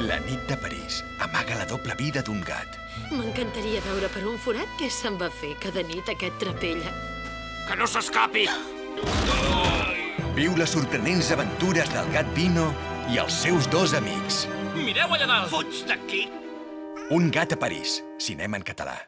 La nit de París amaga la doble vida d'un gat. M'encantaria veure per un forat què se'n va fer cada nit aquest trapella. Que no s'escapi! Viu les sorprenents aventures del gat Vino i els seus dos amics. Mireu allà dalt! Fuig d'aquí! Un gat a París, cinema en català.